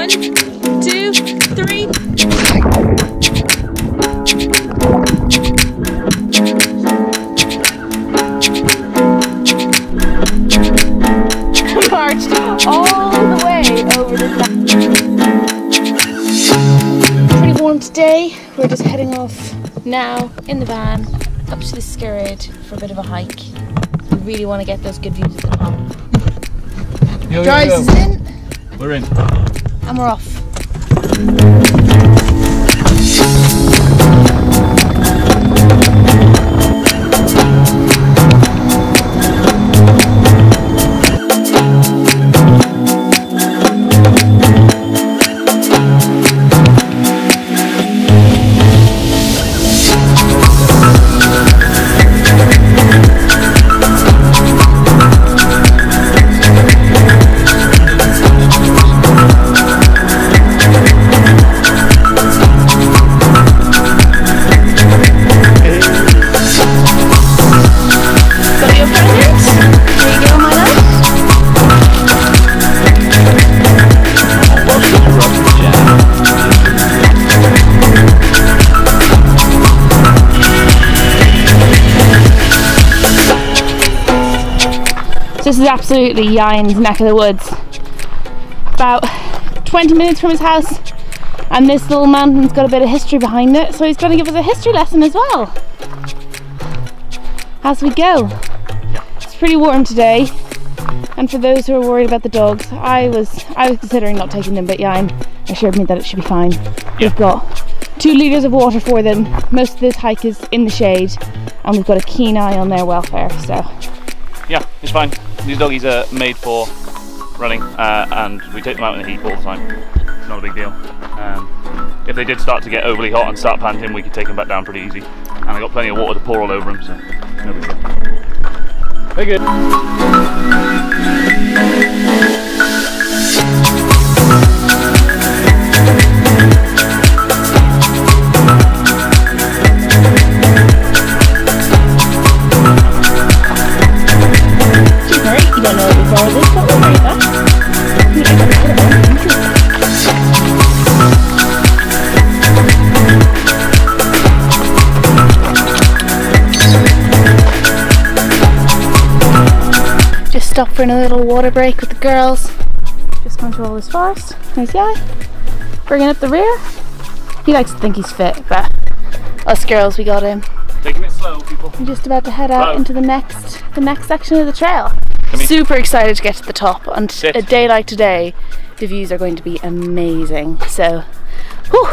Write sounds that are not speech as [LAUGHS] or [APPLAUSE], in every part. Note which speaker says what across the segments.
Speaker 1: One, two, three. Marched all the way over the Pretty warm today. We're just heading off now in the van up to the Skirrid for a bit of a hike. We really want to get those good views at the top.
Speaker 2: Yo, yo, yo.
Speaker 1: is in
Speaker 2: We're in.
Speaker 1: And we're off. This is absolutely Yain's neck of the woods. About 20 minutes from his house, and this little mountain's got a bit of history behind it, so he's going to give us a history lesson as well. As we go. It's pretty warm today, and for those who are worried about the dogs, I was I was considering not taking them, but Yain assured me that it should be fine. We've got two litres of water for them. Most of this hike is in the shade, and we've got a keen eye on their welfare. So
Speaker 2: Yeah, it's fine. These doggies are made for running, uh, and we take them out in the heat all the time. It's not a big deal. Um, if they did start to get overly hot and start panting, we could take them back down pretty easy. And I got plenty of water to pour all over them, so no big deal. Very good.
Speaker 1: Just stopped for another little water break with the girls. Just gone through all this forest. There's Yai. Bringing up the rear. He likes to think he's fit, but us girls, we got him.
Speaker 2: Taking it slow, people.
Speaker 1: I'm just about to head out
Speaker 2: Wow.
Speaker 1: into the next the next section of the trail. Super excited to get to the top and
Speaker 2: Sit.
Speaker 1: a day like today the views are going to be amazing. So whew,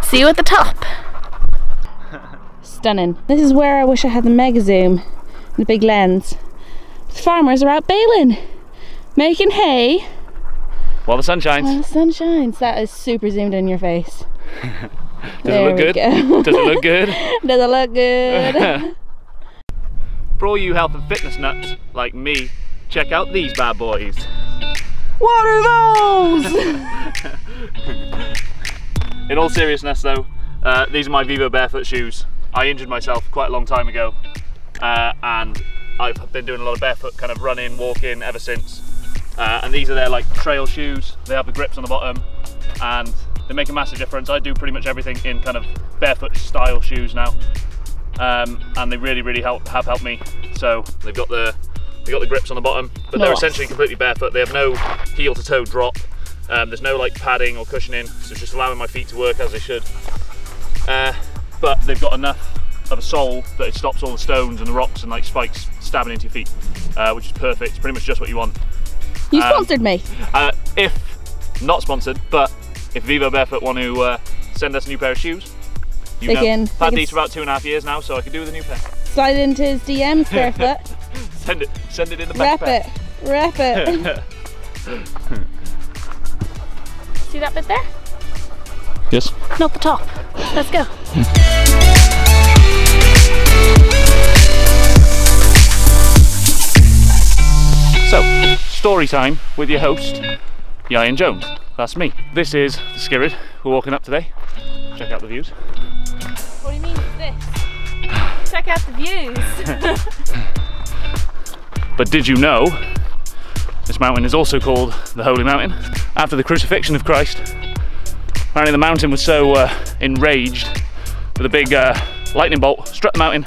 Speaker 1: see you at the top. [LAUGHS] Stunning. This is where I wish I had the mega zoom, the big lens. Farmers are out baling, making hay
Speaker 2: While the sun shines.
Speaker 1: while the sun shines. That is super zoomed in your face. [LAUGHS]
Speaker 2: Does
Speaker 1: there
Speaker 2: it look good?
Speaker 1: go.
Speaker 2: Does it look good? [LAUGHS]
Speaker 1: Does it look good? [LAUGHS]
Speaker 2: For all you health and fitness nuts like me, check out these bad boys.
Speaker 1: what are those?
Speaker 2: In all seriousness though, uh, these are my Vivo barefoot shoes. I injured myself quite a long time ago uh, and I've been doing a lot of barefoot kind of running, walking ever since. Uh, and these are their like trail shoes. They have the grips on the bottom and they make a massive difference. I do pretty much everything in kind of barefoot style shoes now. Um, and they really, really help have helped me. So they've got the they got the grips on the bottom, but they're essentially completely barefoot. They have no heel to toe drop. Um, there's no like padding or cushioning, so it's just allowing my feet to work as they should. Uh, but they've got enough of a sole that it stops all the stones and the rocks and like spikes stabbing into your feet, uh, which is perfect. It's pretty much just what you want.
Speaker 1: You
Speaker 2: Um,
Speaker 1: sponsored me.
Speaker 2: Uh, if not sponsored, but if Vivo Barefoot want to uh, send us a new pair of shoes, you
Speaker 1: They
Speaker 2: know,
Speaker 1: can-
Speaker 2: I've had
Speaker 1: can
Speaker 2: these for about two and a half years now, so I can do with a new pair.
Speaker 1: Slide into his DMs [LAUGHS] barefoot.
Speaker 2: Send it, send it in the back.
Speaker 1: Wrap it. Wrap it. [LAUGHS] See that bit there?
Speaker 2: yes.
Speaker 1: Not the top. Let's go. [LAUGHS]
Speaker 2: story time with your host, Ian Jones. That's me. This is the Skirrid we're walking up today. Check out the views.
Speaker 1: What do you mean this? Check out the views. [LAUGHS]
Speaker 2: But did you know this mountain is also called the Holy Mountain? after the crucifixion of Christ. Apparently the mountain was so uh, enraged with a big uh, lightning bolt, struck the mountain,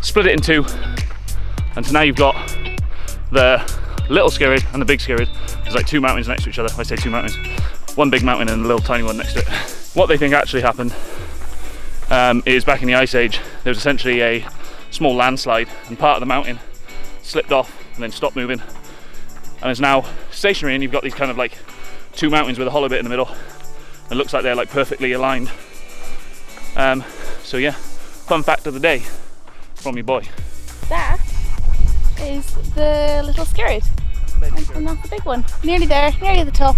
Speaker 2: split it in two, and so now you've got the little Skirrid and the big Skirrid. There's like two mountains next to each other. I say two mountains. One big mountain and a little tiny one next to it. What they think actually happened um, is back in the Ice Age, there was essentially a small landslide and part of the mountain slipped off and then stopped moving and is now stationary and you've got these kind of like two mountains with a hollow bit in the middle. It looks like they're like perfectly aligned. Um, so yeah, fun fact of the day from your boy.
Speaker 1: That is the little Skirrid. That's the big one. Nearly there, nearly at the top.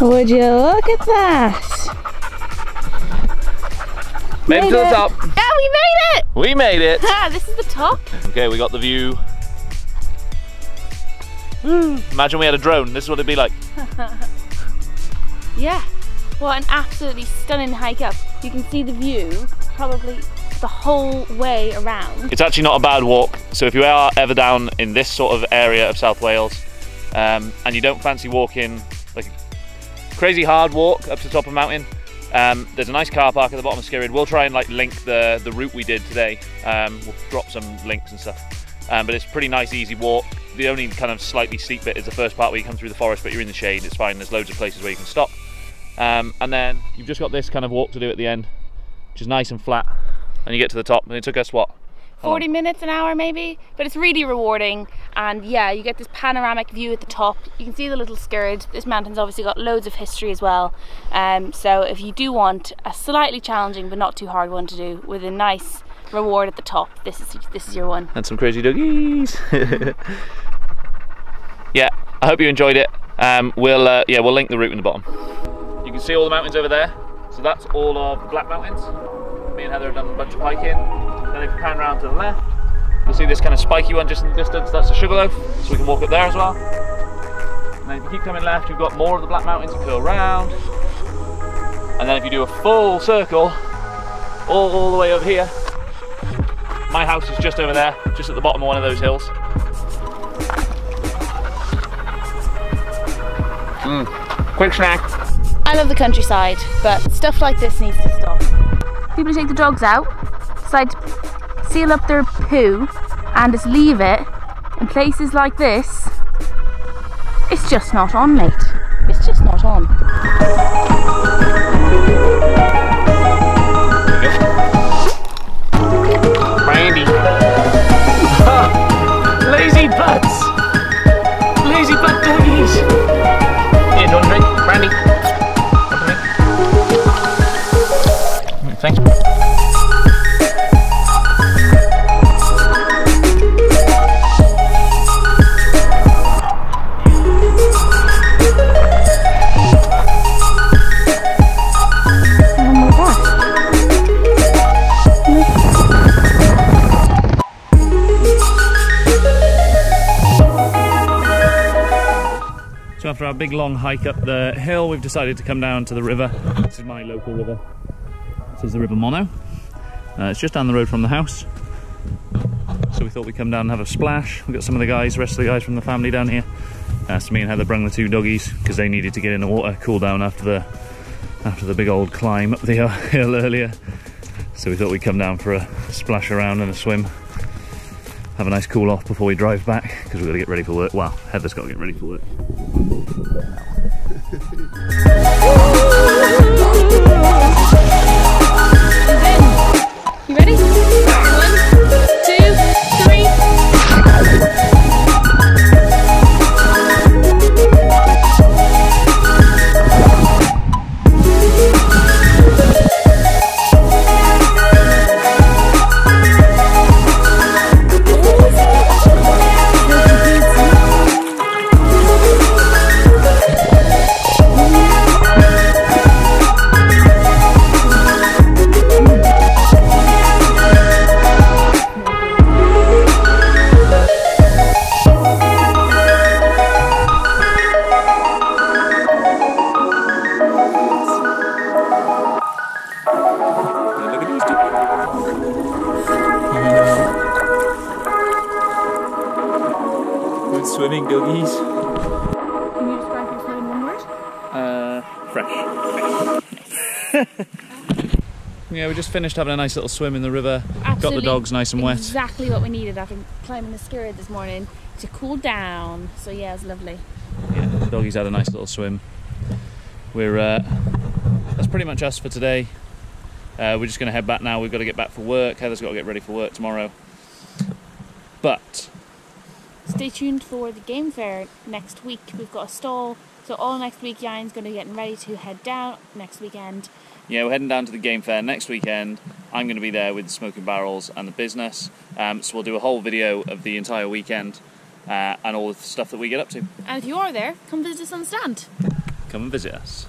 Speaker 1: Would you look at that?
Speaker 2: Made it to the top.
Speaker 1: Yeah, we made it!
Speaker 2: We made it.
Speaker 1: Ah, this is the top.
Speaker 2: Okay, we got the view. Imagine we had a drone. This is what it'd be like. [LAUGHS]
Speaker 1: Yeah. What an absolutely stunning hike up. You can see the view probably the whole way around.
Speaker 2: It's actually not a bad walk. So if you are ever down in this sort of area of South Wales, um, and you don't fancy walking like a crazy hard walk up to the top of a mountain, um, there's a nice car park at the bottom of Skirrid. We'll try and like link the the route we did today. Um, we'll drop some links and stuff. Um, but it's pretty nice, easy walk. The only kind of slightly steep bit is the first part where you come through the forest, but you're in the shade. It's fine. There's loads of places where you can stop. Um, and then you've just got this kind of walk to do at the end, which is nice and flat. And you get to the top, and it took us what?
Speaker 1: 40 minutes an hour maybe but it's really rewarding and yeah you get this panoramic view at the top you can see the little Skirrid this mountain's obviously got loads of history as well um, so if you do want a slightly challenging but not too hard one to do with a nice reward at the top this is this is your one
Speaker 2: and some crazy doggies. [LAUGHS] yeah, I hope you enjoyed it. Um, we'll uh, yeah we'll link the route in the bottom. You can see all the mountains over there. So that's all of the Black Mountains. Me and Heather have done a bunch of hiking. Then if you pan around to the left, you'll see this kind of spiky one just in the distance. That's the Sugarloaf, so we can walk up there as well. And then if you keep coming left, you've got more of the Black Mountains to curl round. And then if you do a full circle, all, all the way over here, my house is just over there, just at the bottom of one of those hills. Mm. Quick snack.
Speaker 1: I love the countryside but stuff like this needs to stop people take the dogs out decide to seal up their poo and just leave it in places like this. It's just not on mate
Speaker 2: After our big long hike up the hill, we've decided to come down to the river. This is my local river. This is the River Monnow. Uh, it's just down the road from the house. So we thought we'd come down and have a splash. We've got some of the guys, rest of the guys from the family down here. Uh, so me and Heather brung the two doggies because they needed to get in the water, cool down after the after the big old climb up the [LAUGHS] hill earlier. So we thought we'd come down for a splash around and a swim. Have a nice cool off before we drive back because we've got to get ready for work. Well, Heather's got to get ready for work.
Speaker 1: 对。
Speaker 2: Good swimming, doggies.
Speaker 1: Can you describe your swim in one word?
Speaker 2: Uh, fresh. [LAUGHS] yeah, we just finished having a nice little swim in the river. Got the dogs nice and wet.
Speaker 1: Exactly what we needed after climbing the Skirrid this morning to cool down. So yeah, it was lovely.
Speaker 2: Yeah, the doggies had a nice little swim. We're uh, that's pretty much us for today. Uh, we're just going to head back now. We've got to get back for work. Heather's got to get ready for work tomorrow. But
Speaker 1: Stay tuned for the game fair next week. We've got a stall. So all next week, Yan's going to be getting ready to head down next weekend.
Speaker 2: yeah, we're heading down to the game fair next weekend. I'm going to be there with the smoking barrels and the business. Um, so we'll do a whole video of the entire weekend uh, and all the stuff that we get up to.
Speaker 1: And if you are there, come visit us on the stand.
Speaker 2: Come and visit us.